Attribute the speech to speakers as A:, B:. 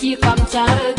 A: kişi kamçağı